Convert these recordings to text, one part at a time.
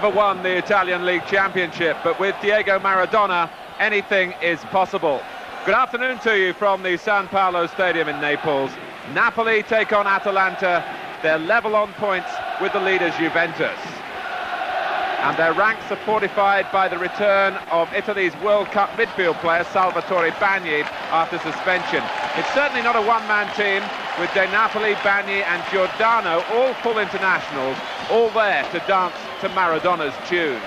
never won the Italian League Championship, but with Diego Maradona, anything is possible. Good afternoon to you from the San Paolo Stadium in Naples. Napoli take on Atalanta. They're level on points with the leaders Juventus. And their ranks are fortified by the return of Italy's World Cup midfield player Salvatore Bagni after suspension. It's certainly not a one-man team with De Napoli, Bagni and Giordano, all full internationals, all there to dance to Maradona's tune.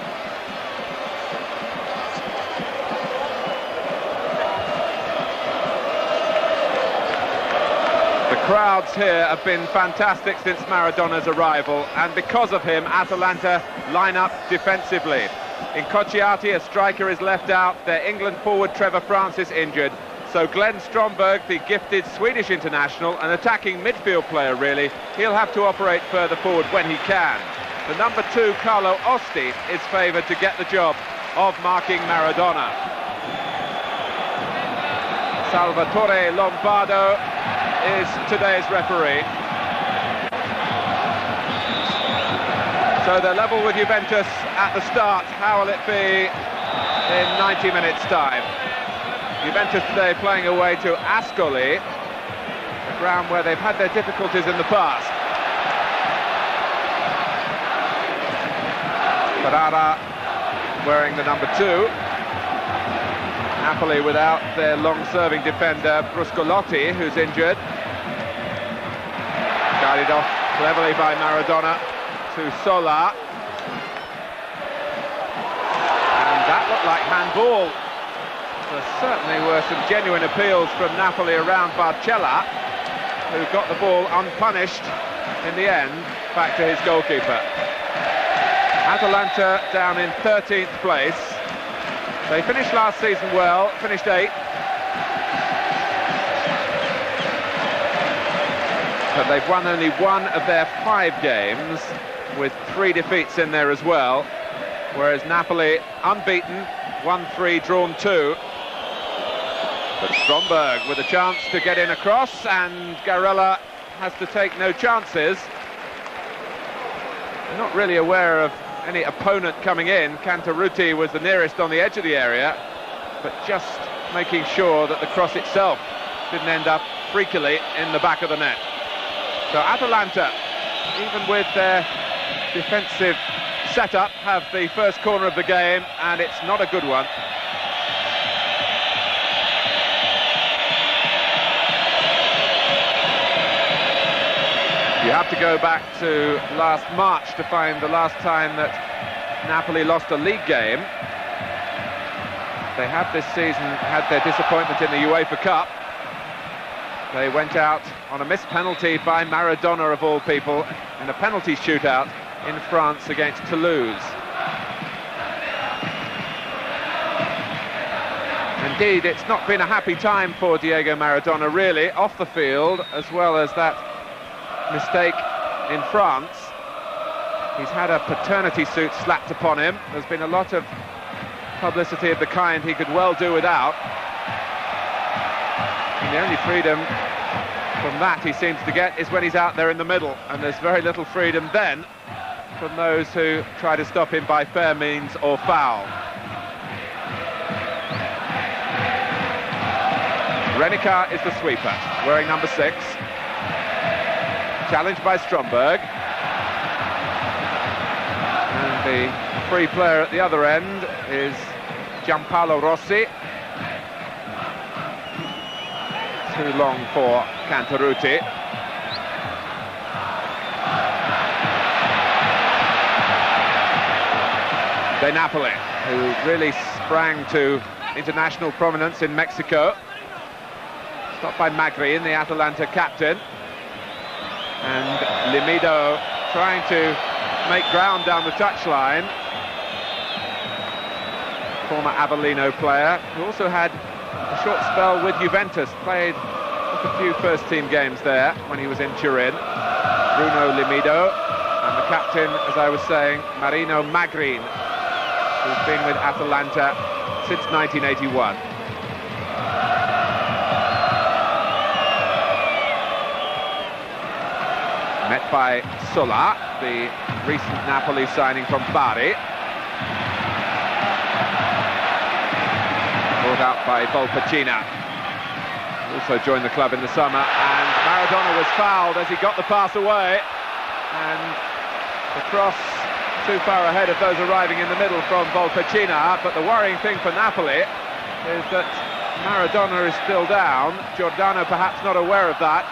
The crowds here have been fantastic since Maradona's arrival, and because of him, Atalanta line up defensively. Incocciati, a striker is left out, their England forward Trevor Francis injured, so Glenn Stromberg, the gifted Swedish international, an attacking midfield player really, he'll have to operate further forward when he can. The number two, Carlo Osti, is favoured to get the job of marking Maradona. Salvatore Lombardo is today's referee. So they're level with Juventus at the start. How will it be in 90 minutes' time? Juventus today playing away to Ascoli, a ground where they've had their difficulties in the past. Ferrara wearing the number two. Napoli without their long-serving defender Bruscolotti, who's injured. Guided off cleverly by Maradona to Sola. And that looked like handball. There certainly were some genuine appeals from Napoli around Barcella, who got the ball unpunished in the end, back to his goalkeeper. Atalanta down in 13th place. They finished last season well, finished eighth. but they've won only one of their five games, with three defeats in there as well, whereas Napoli unbeaten, 1-3, drawn two. But Stromberg with a chance to get in across, and Garella has to take no chances. Not really aware of any opponent coming in. Cantarutti was the nearest on the edge of the area, but just making sure that the cross itself didn't end up freakily in the back of the net. So Atalanta, even with their defensive setup, have the first corner of the game, and it's not a good one. Have to go back to last March to find the last time that Napoli lost a league game. They have this season had their disappointment in the UEFA Cup. They went out on a missed penalty by Maradona, of all people, in a penalty shootout in France against Toulouse. Indeed, it's not been a happy time for Diego Maradona, really, off the field, as well as that mistake in France. He's had a paternity suit slapped upon him. There's been a lot of publicity of the kind he could well do without. And the only freedom from that he seems to get is when he's out there in the middle, and there's very little freedom then from those who try to stop him by fair means or foul. Renica is the sweeper, wearing number six. Challenged by Stromberg. And the free player at the other end is Giampaolo Rossi. too long for Cantarutti. De Napoli, who really sprang to international prominence in Mexico. Stopped by Magri in the Atalanta captain. And Limido trying to make ground down the touchline. Former Avellino player, who also had a short spell with Juventus, played a few first-team games there when he was in Turin. Bruno Limido, and the captain, as I was saying, Marino Magrin, who's been with Atalanta since 1981. Met by Sola, the recent Napoli signing from Bari. Brought out by Volpecina. Also joined the club in the summer, and Maradona was fouled as he got the pass away. And the cross too far ahead of those arriving in the middle from Volpecina. But the worrying thing for Napoli is that Maradona is still down. Giordano perhaps not aware of that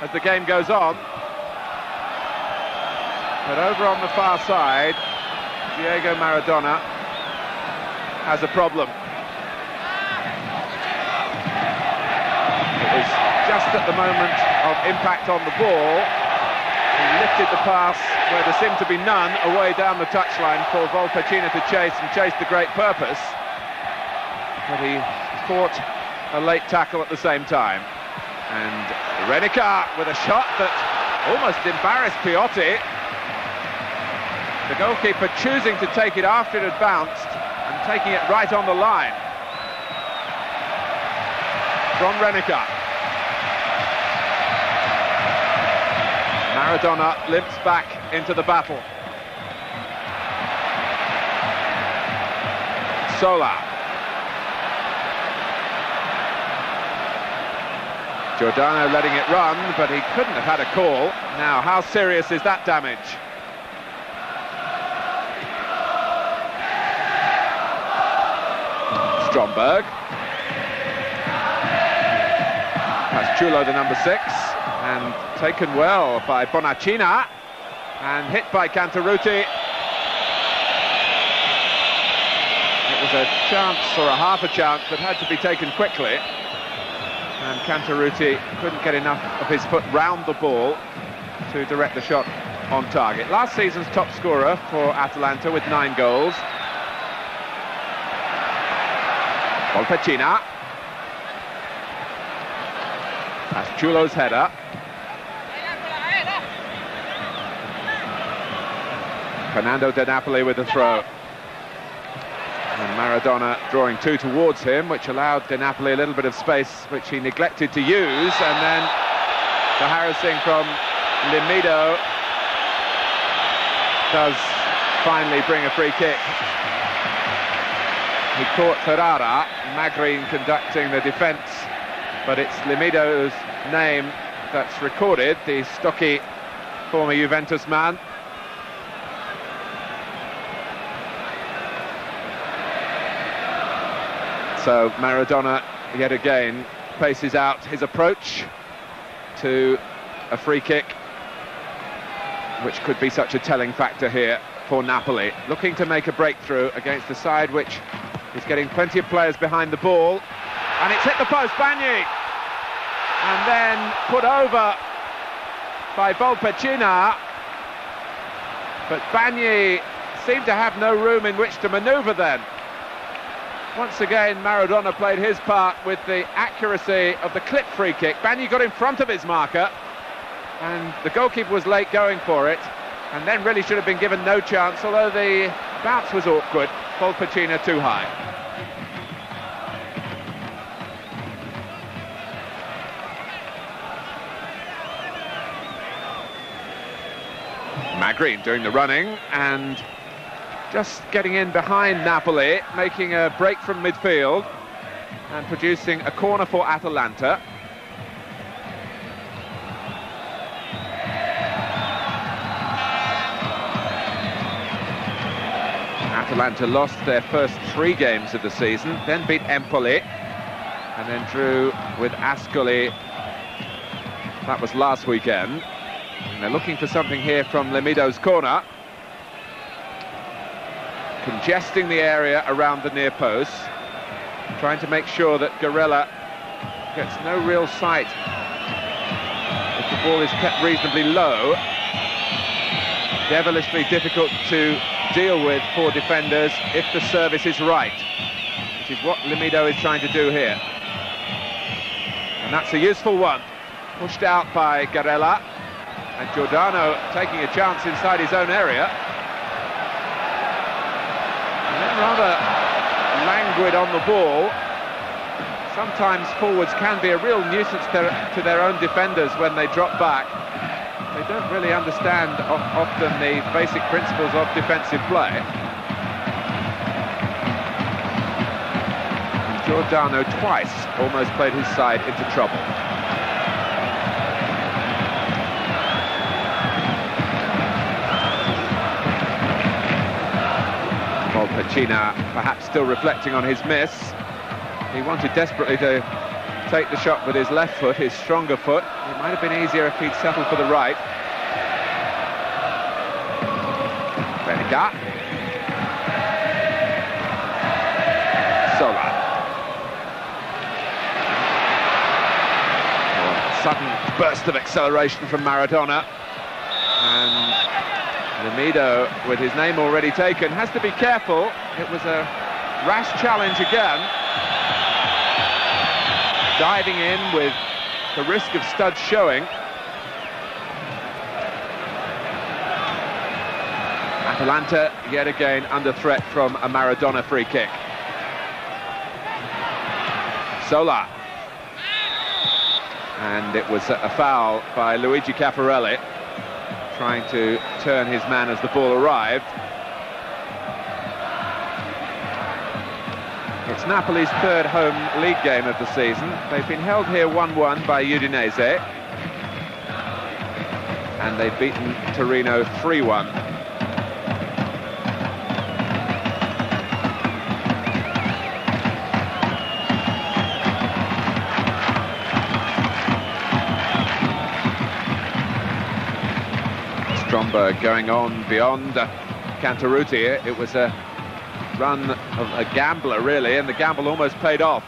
as the game goes on. But over on the far side, Diego Maradona has a problem. It was just at the moment of impact on the ball. He lifted the pass where there seemed to be none away down the touchline for Volpecina to chase and chase the great purpose. But he fought a late tackle at the same time. And Renica with a shot that almost embarrassed Piotti. The goalkeeper choosing to take it after it had bounced and taking it right on the line. From Renica. Maradona limps back into the battle. Sola. Giordano letting it run, but he couldn't have had a call. Now, how serious is that damage? Stromberg. That's Chulo, the number six, and taken well by Bonacina, and hit by Cantarutti. It was a chance, or a half a chance, that had to be taken quickly. And Cantarutti couldn't get enough of his foot round the ball to direct the shot on target. Last season's top scorer for Atalanta with nine goals. Volpecina. That's Chulo's header. Fernando De Napoli with the throw. And Maradona drawing two towards him, which allowed De Napoli a little bit of space, which he neglected to use. And then the harassing from Limido does finally bring a free kick. He caught Ferrara, Magrin conducting the defence, but it's Limido's name that's recorded, the stocky former Juventus man. So Maradona, yet again, paces out his approach to a free kick, which could be such a telling factor here for Napoli. Looking to make a breakthrough against the side which is getting plenty of players behind the ball. And it's hit the post, Bagni. And then put over by Volpecina. But Bagni seemed to have no room in which to manoeuvre then. Once again, Maradona played his part with the accuracy of the clip free kick. Bagni got in front of his marker, and the goalkeeper was late going for it, and then really should have been given no chance, although the bounce was awkward. Volpecina too high. Magrin doing the running and just getting in behind Napoli, making a break from midfield and producing a corner for Atalanta. Atalanta lost their first three games of the season, then beat Empoli, and then drew with Ascoli. That was last weekend. And they're looking for something here from Limido's corner. Congesting the area around the near post. Trying to make sure that Garella gets no real sight. If the ball is kept reasonably low, devilishly difficult to deal with for defenders if the service is right, which is what Limido is trying to do here. And that's a useful one. Pushed out by Garella. And Giordano taking a chance inside his own area. And then rather languid on the ball. Sometimes forwards can be a real nuisance to their own defenders when they drop back. Don't really understand often the basic principles of defensive play. Giordano twice almost played his side into trouble. Volpecina perhaps still reflecting on his miss. He wanted desperately to take the shot with his left foot, his stronger foot. It might have been easier if he'd settled for the right. Benegat. Sola. Oh, sudden burst of acceleration from Maradona. And Limido, with his name already taken, has to be careful. It was a rash challenge again. Diving in with the risk of studs showing. Atalanta yet again under threat from a Maradona free kick. Sola. And it was a foul by Luigi Caffarelli trying to turn his man as the ball arrived. It's Napoli's third home league game of the season. They've been held here 1-1 by Udinese. And they've beaten Torino 3-1. Stromberg going on beyond uh, Cantarutti. It was a run of a gambler, really, and the gamble almost paid off.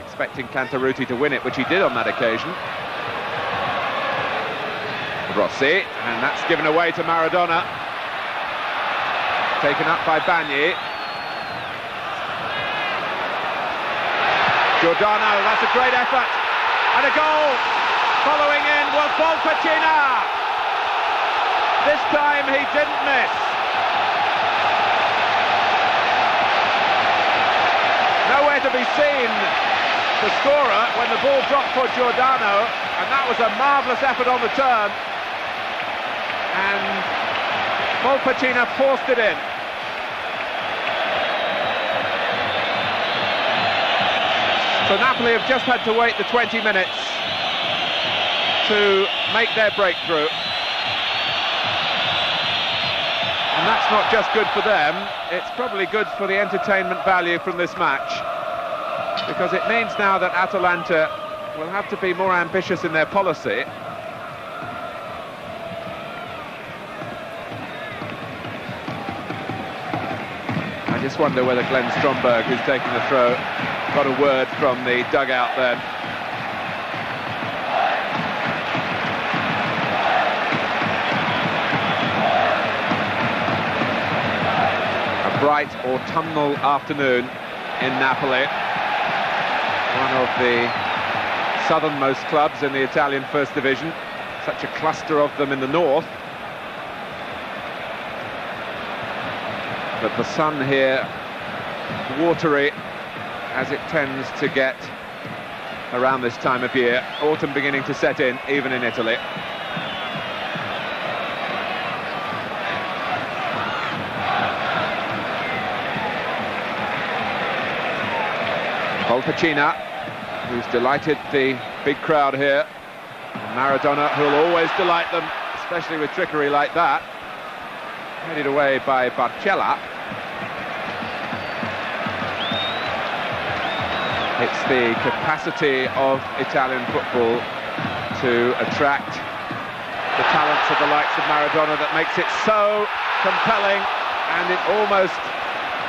Expecting Cantarutti to win it, which he did on that occasion. Rossi, and that's given away to Maradona. Taken up by Bagni. Giordano, that's a great effort. And a goal. Following in was Volpecina. This time he didn't miss. Nowhere to be seen the scorer when the ball dropped for Giordano, and that was a marvellous effort on the turn. And Volpecina forced it in. So Napoli have just had to wait the 20 minutes to make their breakthrough. And that's not just good for them, it's probably good for the entertainment value from this match. Because it means now that Atalanta will have to be more ambitious in their policy. I just wonder whether Glenn Stromberg, who's taking the throw, got a word from the dugout then. Bright autumnal afternoon in Napoli. One of the southernmost clubs in the Italian First Division. Such a cluster of them in the north. But the sun here, watery, as it tends to get around this time of year. Autumn beginning to set in, even in Italy. Volpecina, who's delighted the big crowd here. Maradona, who'll always delight them, especially with trickery like that. Headed away by Barcella. It's the capacity of Italian football to attract the talents of the likes of Maradona that makes it so compelling and it almost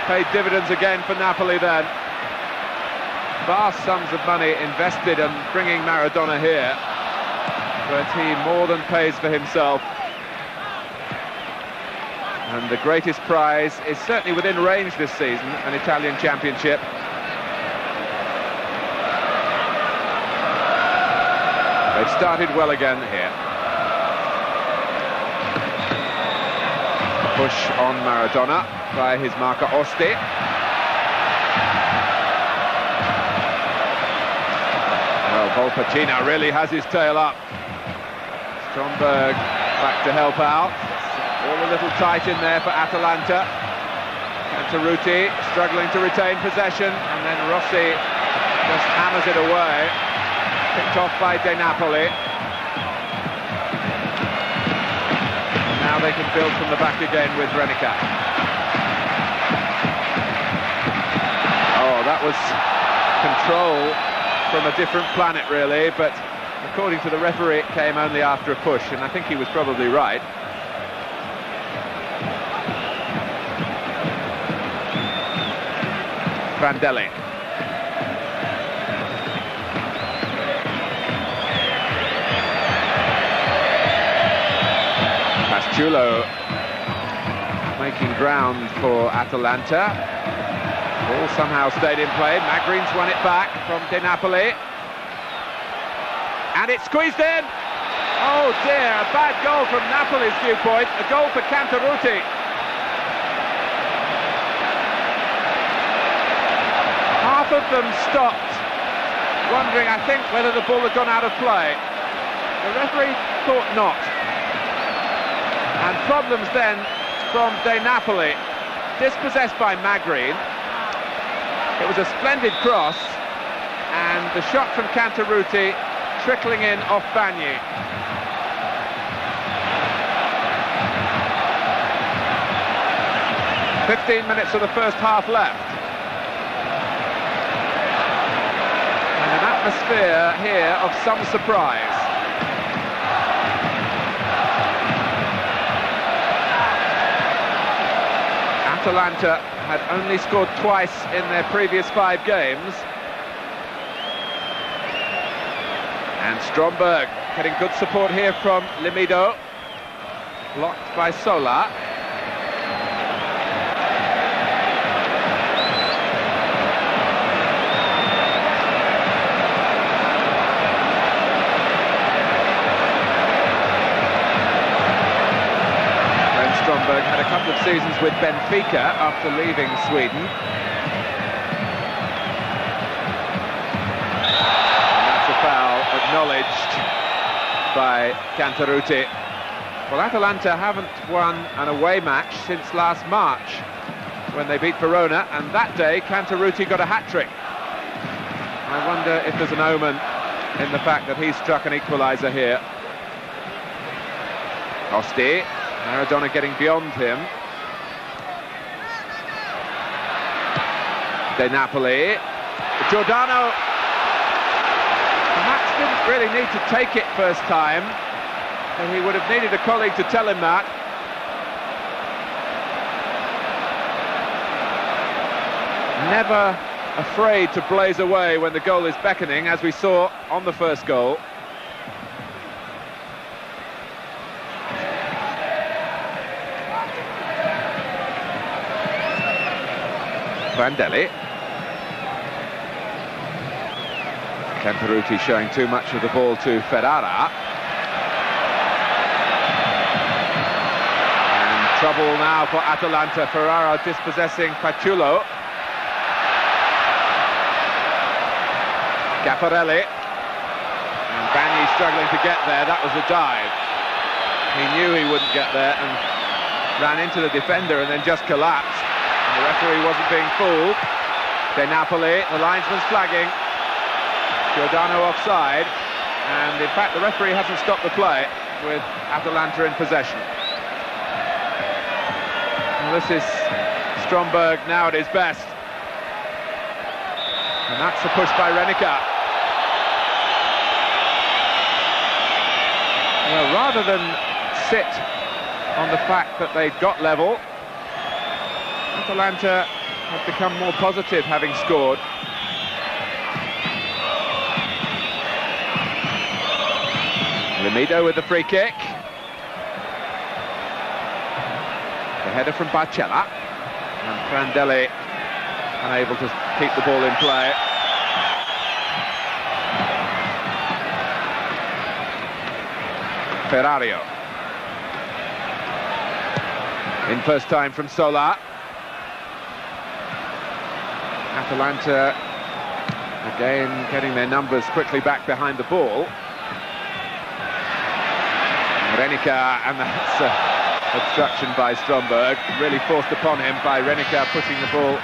paid dividends again for Napoli then vast sums of money invested in bringing Maradona here, but he more than pays for himself. And the greatest prize is certainly within range this season, an Italian championship. They've started well again here. Push on Maradona by his marker Volpecina really has his tail up. Stromberg back to help out. All a little tight in there for Atalanta. Cantarutti struggling to retain possession, and then Rossi just hammers it away. Picked off by De Napoli. And now they can build from the back again with Renica. Oh, that was control from a different planet, really, but according to the referee, it came only after a push, and I think he was probably right. Prandelli. Pastulo making ground for Atalanta. Ball somehow stayed in play. Magrin's won it back from De Napoli. And it's squeezed in. Oh dear, a bad goal from Napoli's viewpoint. A goal for Cantarutti. Half of them stopped, wondering, I think, whether the ball had gone out of play. The referee thought not. And problems then from De Napoli, dispossessed by Magrine. It was a splendid cross, and the shot from Cantarutti trickling in off Bagni. Fifteen minutes of the first half left. And an atmosphere here of some surprise. Atalanta had only scored twice in their previous five games. And Stromberg getting good support here from Limido. Blocked by Sola. Couple of seasons with Benfica after leaving Sweden. And that's a foul acknowledged by Cantarutti. Well, Atalanta haven't won an away match since last March when they beat Verona, and that day Cantarutti got a hat-trick. I wonder if there's an omen in the fact that he struck an equaliser here. Costi Maradona getting beyond him. De Napoli. Giordano. Max didn't really need to take it first time. And he would have needed a colleague to tell him that. Never afraid to blaze away when the goal is beckoning, as we saw on the first goal. Prandelli. Cantarutti showing too much of the ball to Ferrara. And trouble now for Atalanta. Ferrara dispossessing Paciullo. Caffarelli. And Bagni struggling to get there. That was a dive. He knew he wouldn't get there and ran into the defender and then just collapsed. The referee wasn't being fooled. De Napoli, the linesman's flagging. Giordano offside. And in fact, the referee hasn't stopped the play with Atalanta in possession. This is Stromberg now at his best. And that's a push by Renica. Well, rather than sit on the fact that they'd got level, Atalanta have become more positive having scored. Limido with the free kick. The header from Barcella. And Prandelli unable to keep the ball in play. Ferrario. In first time from Sola. Atalanta again getting their numbers quickly back behind the ball. Renica, and that's uh, obstruction by Stromberg, really forced upon him by Renica pushing the ball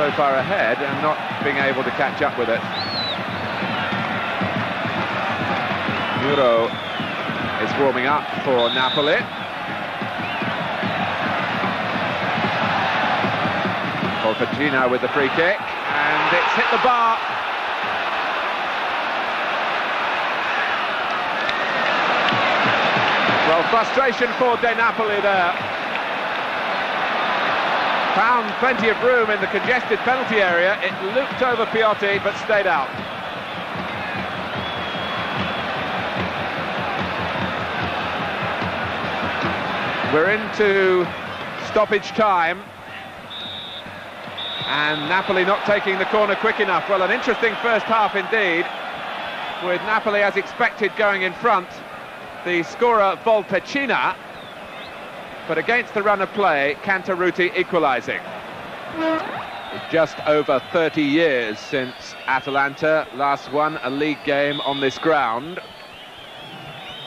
so far ahead and not being able to catch up with it. Muro is warming up for Napoli. Colpagino with the free kick, and it's hit the bar. Well, frustration for De Napoli there. Found plenty of room in the congested penalty area. It looped over Piotti, but stayed out. We're into stoppage time. And Napoli not taking the corner quick enough. Well, an interesting first half indeed, with Napoli as expected going in front. The scorer Volpecina, but against the run of play, Cantarutti equalising. Just over 30 years since Atalanta last won a league game on this ground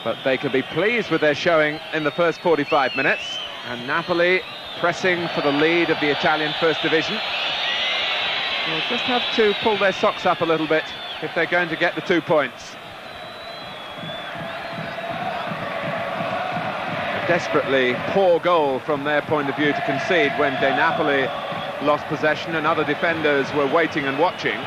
but they can be pleased with their showing in the first 45 minutes. And Napoli pressing for the lead of the Italian First Division. Will just have to pull their socks up a little bit if they're going to get the two points. A desperately poor goal from their point of view to concede when De Napoli lost possession and other defenders were waiting and watching.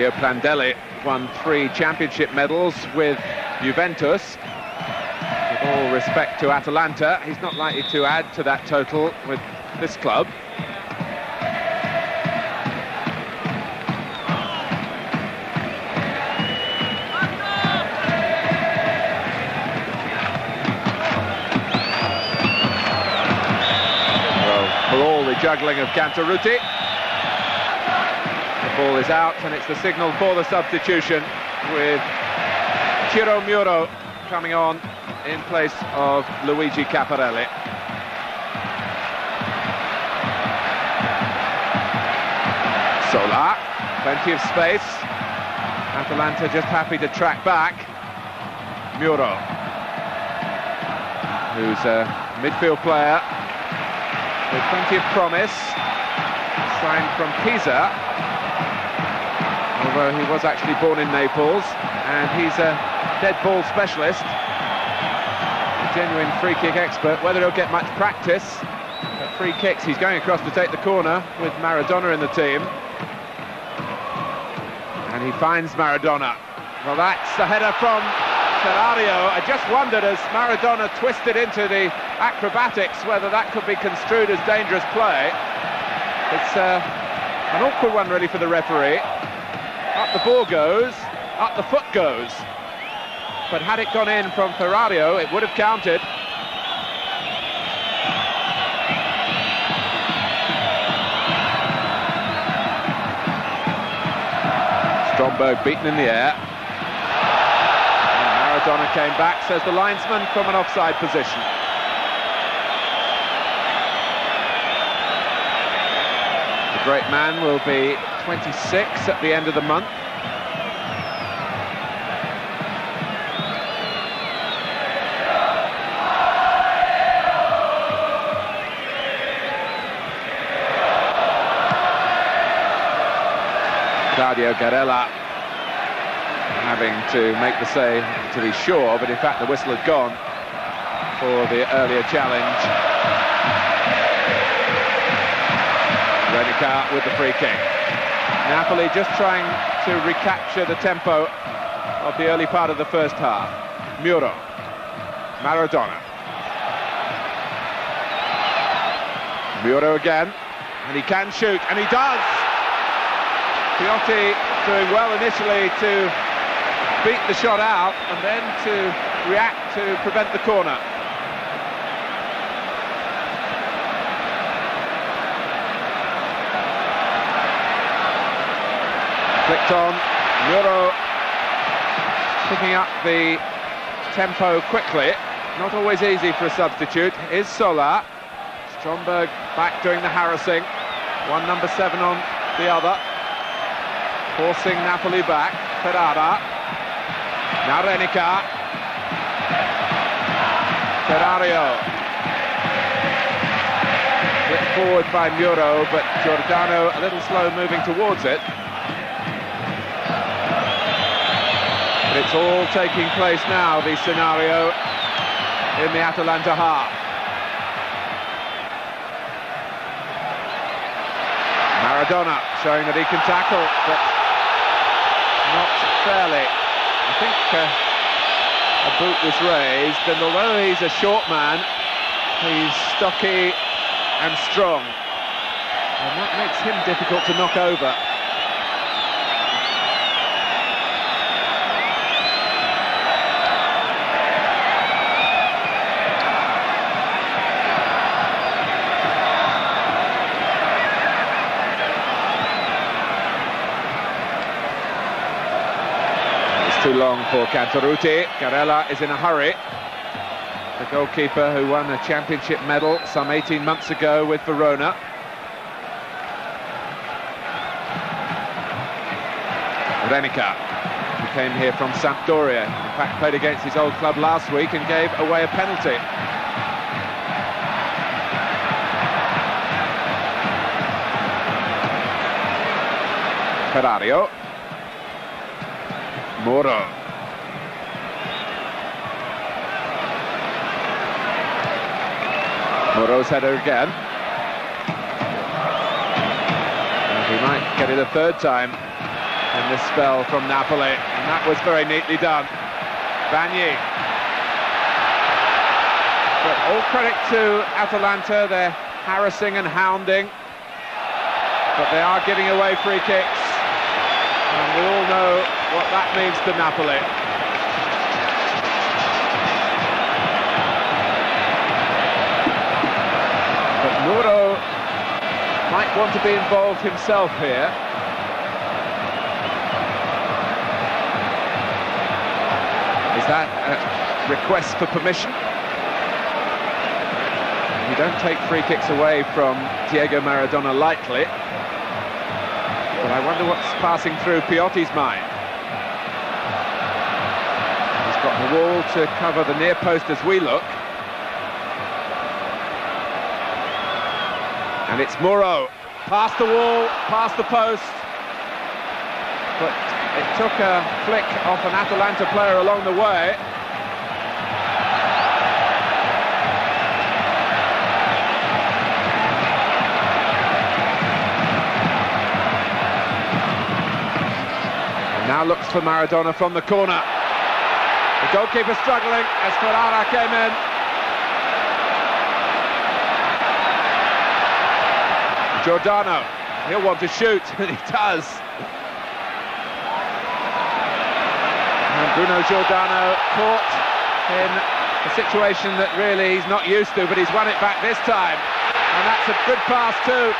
Claudio Prandelli won three championship medals with Juventus. With all respect to Atalanta, he's not likely to add to that total with this club. Well, for all the juggling of Cantarutti, ball is out and it's the signal for the substitution with Ciro Muro coming on in place of Luigi Caffarelli. Sola, plenty of space. Atalanta just happy to track back. Muro, who's a midfield player with plenty of promise, signed from Pisa although he was actually born in Naples, and he's a dead ball specialist, a genuine free kick expert. Whether he'll get much practice at free kicks, he's going across to take the corner with Maradona in the team. And he finds Maradona. Well, that's the header from Ferrario. I just wondered as Maradona twisted into the acrobatics whether that could be construed as dangerous play. It's uh, an awkward one really for the referee. Up the ball goes, up the foot goes. But had it gone in from Ferrario, it would have counted. Stromberg beaten in the air. And Maradona came back, says the linesman, from an offside position. The great man will be 26 at the end of the month. Claudio Garella having to make the save to be sure, but in fact the whistle had gone for the earlier challenge. Renica with the free kick. Napoli just trying to recapture the tempo of the early part of the first half. Muro, Maradona. Muro again, and he can shoot, and he does! Piotti doing well initially to beat the shot out, and then to react to prevent the corner. On, Muro picking up the tempo quickly. not always easy for a substitute, is Sola. Stromberg back doing the harassing. One number seven on the other. Forcing Napoli back. Ferrara. Now Renica. Ferrario. Forward by Muro, but Giordano a little slow moving towards it. It's all taking place now, the scenario in the Atalanta half. Maradona showing that he can tackle, but not fairly. I think uh, a boot was raised, and although he's a short man, he's stocky and strong. And that makes him difficult to knock over. Too long for Cantarutti. Garella is in a hurry. The goalkeeper who won a championship medal some 18 months ago with Verona. Renica, who came here from Sampdoria. In fact, played against his old club last week and gave away a penalty. Ferrario. Muro. Muro's header again. And he might get it a third time in this spell from Napoli. And that was very neatly done. Bagni. But all credit to Atalanta, they're harassing and hounding. But they are giving away free kicks. And we all know what that means to Napoli. But Muro might want to be involved himself here. Is that a request for permission? You don't take free kicks away from Diego Maradona lightly. But I wonder what's passing through Piotti's mind. Wall to cover the near post as we look. And it's Muro, past the wall, past the post. But it took a flick off an Atalanta player along the way. Now looks for Maradona from the corner. Goalkeeper struggling as Ferrara came in. Giordano, he'll want to shoot, and he does. And Bruno Giordano caught in a situation that really he's not used to, but he's won it back this time. And that's a good pass too.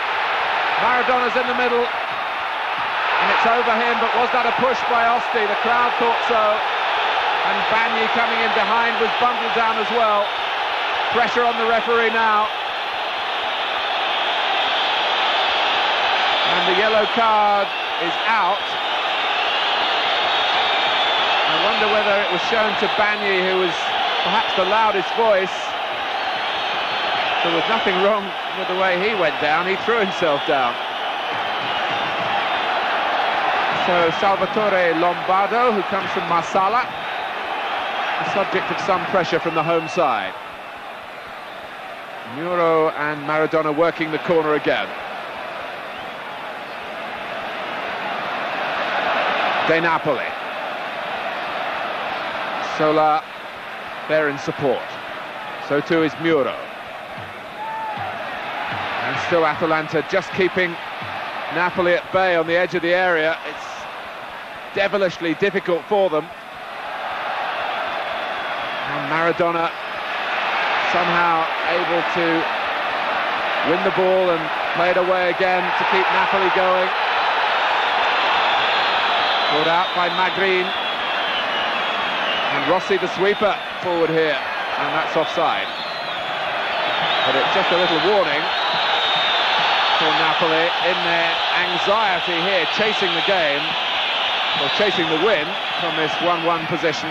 Maradona's in the middle, and it's over him, but was that a push by Osti? The crowd thought so. And Bagni coming in behind was bundled down as well. Pressure on the referee now. And the yellow card is out. I wonder whether it was shown to Bagni, who was perhaps the loudest voice. There was nothing wrong with the way he went down. He threw himself down. So Salvatore Lombardo, who comes from Marsala, the subject of some pressure from the home side. Muro and Maradona working the corner again. De Napoli. Sola there in support. So too is Muro. And still Atalanta just keeping Napoli at bay on the edge of the area. It's devilishly difficult for them. Maradona somehow able to win the ball and play it away again to keep Napoli going. Brought out by Magrin. And Rossi the sweeper forward here. and that's offside. But it's just a little warning for Napoli in their anxiety here, chasing the game, or chasing the win from this 1-1 position.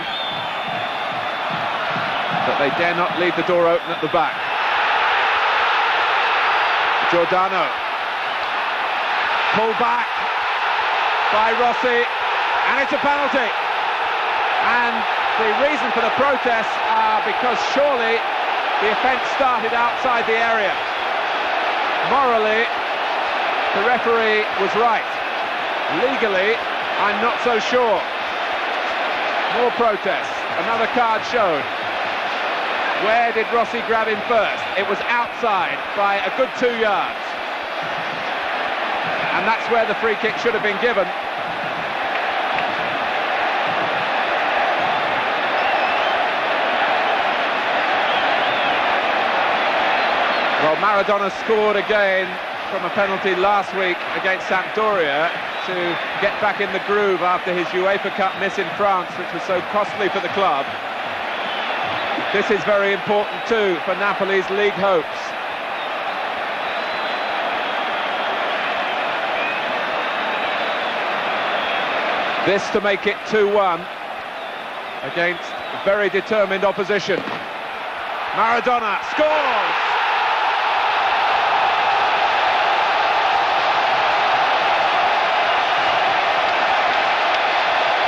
But they dare not leave the door open at the back. Giordano. Pull back by Rossi, and it's a penalty. And the reason for the protests are because surely the offence started outside the area. Morally, the referee was right. Legally, I'm not so sure. More protests. Another card shown. Where did Rossi grab him first? It was outside by a good two yards. And that's where the free kick should have been given. Well, Maradona scored again from a penalty last week against Sampdoria to get back in the groove after his UEFA Cup miss in France, which was so costly for the club. This is very important too for Napoli's league hopes. This to make it 2-1 against very determined opposition. Maradona scores!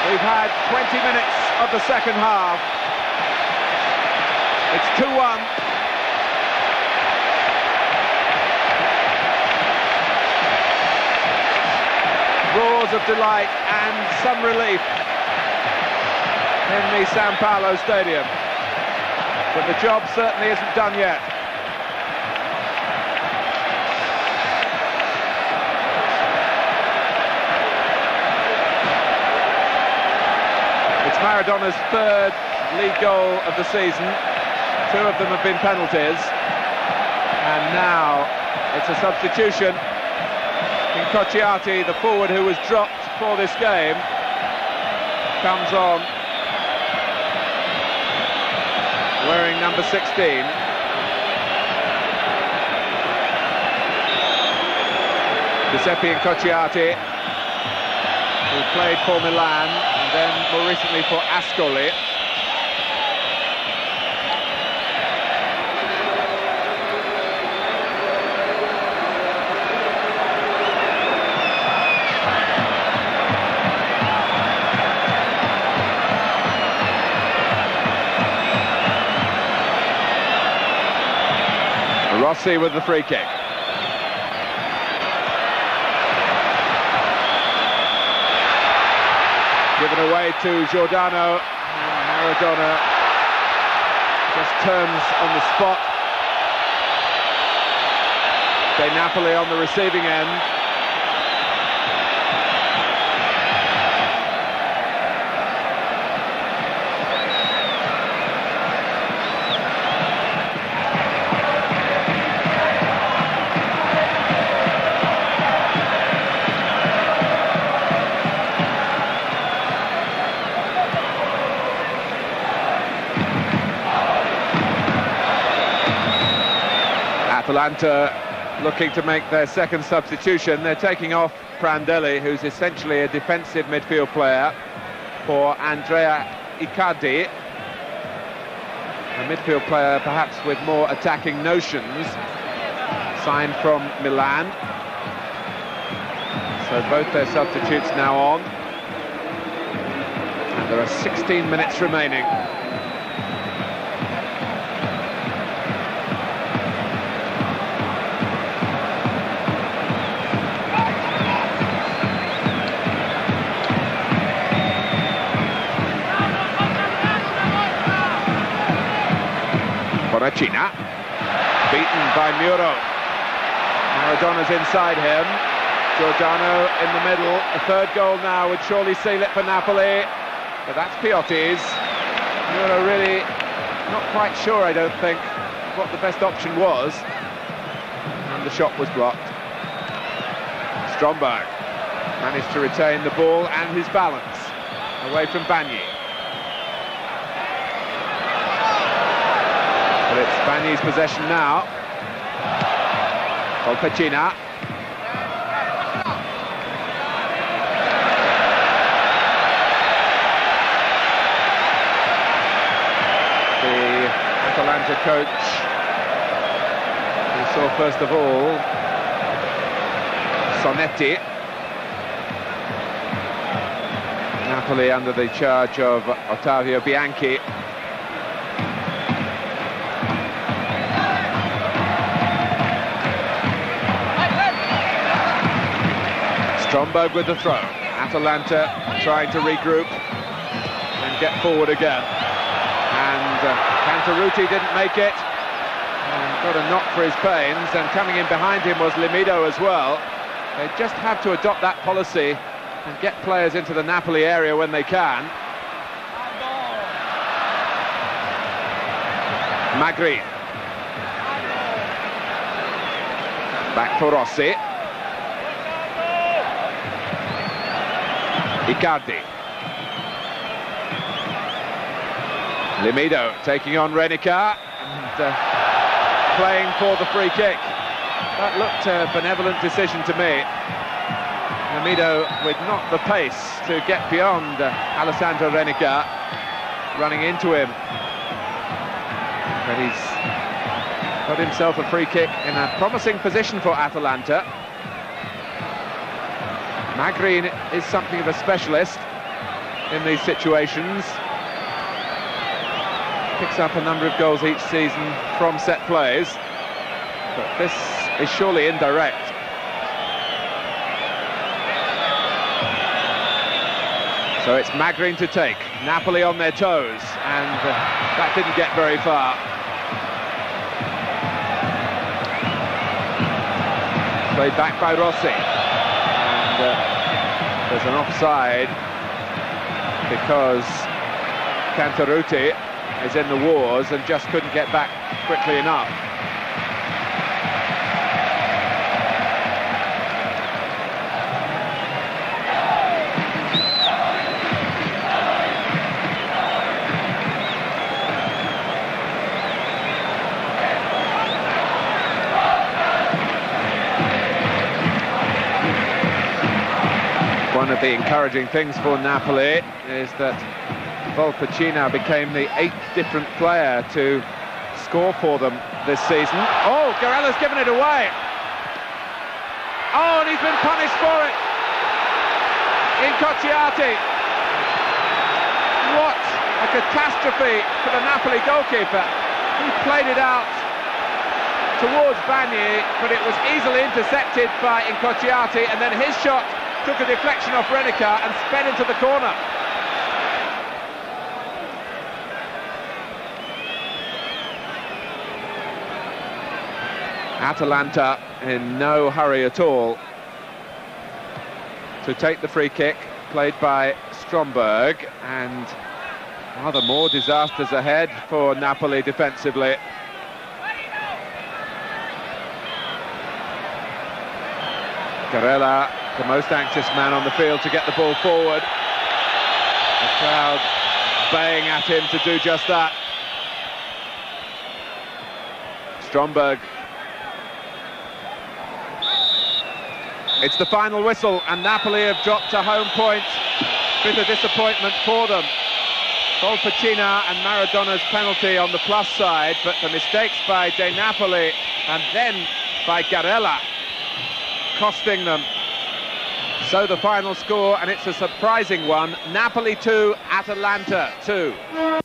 We've had 20 minutes of the second half. It's 2-1. Roars of delight and some relief in the San Paolo Stadium. But the job certainly isn't done yet. It's Maradona's third league goal of the season. Two of them have been penalties. And now it's a substitution. Incocciati, the forward who was dropped for this game, comes on wearing number 16. Giuseppe Incocciati, who played for Milan and then more recently for Ascoli. Rossi with the free kick. Given away to Giordano, Maradona just turns on the spot. De Napoli on the receiving end. Atalanta looking to make their second substitution. They're taking off Prandelli, who's essentially a defensive midfield player, for Andrea Icardi, a midfield player perhaps with more attacking notions, signed from Milan. So both their substitutes now on. And there are 16 minutes remaining. Bonacina. Beaten by Muro. Maradona's inside him. Giordano in the middle. A third goal now would surely seal it for Napoli. But that's Piotti's. Muro really not quite sure, I don't think, what the best option was. And the shot was blocked. Stromberg managed to retain the ball and his balance away from Bagni. It's possession now. Volpecina. The Atalanta coach, we saw first of all Sonetti. Napoli under the charge of Ottavio Bianchi. Stromberg with the throw. Atalanta trying to regroup and get forward again. And uh, Cantarutti didn't make it. Got a knock for his pains. And coming in behind him was Limido as well. They just have to adopt that policy and get players into the Napoli area when they can. Magrin. Back for Rossi. Icardi. Limido taking on Renica and uh, playing for the free kick. That looked a benevolent decision to me. Limido with not the pace to get beyond uh, Alessandro Renica, running into him. But he's got himself a free kick in a promising position for Atalanta. Magrin is something of a specialist in these situations. Picks up a number of goals each season from set plays. But this is surely indirect. So it's Magrin to take. Napoli on their toes, and uh, that didn't get very far. Played back by Rossi there's an offside because Cantarutti is in the wars and just couldn't get back quickly enough. The encouraging things for Napoli is that Volpecina became the eighth different player to score for them this season. Oh, Garella's given it away. Oh, and he's been punished for it. Incocciati. What a catastrophe for the Napoli goalkeeper. He played it out towards Bagni, but it was easily intercepted by Incocciati, and then his shot took a deflection off Renica and sped into the corner. Atalanta in no hurry at all to take the free kick played by Stromberg and rather more disasters ahead for Napoli defensively. Garella the most anxious man on the field to get the ball forward. The crowd baying at him to do just that. Stromberg. It's the final whistle, and Napoli have dropped a home point. Of disappointment for them. Volpecina and Maradona's penalty on the plus side, but the mistakes by De Napoli and then by Garella costing them so the final score, and it's a surprising one, Napoli 2, Atalanta 2.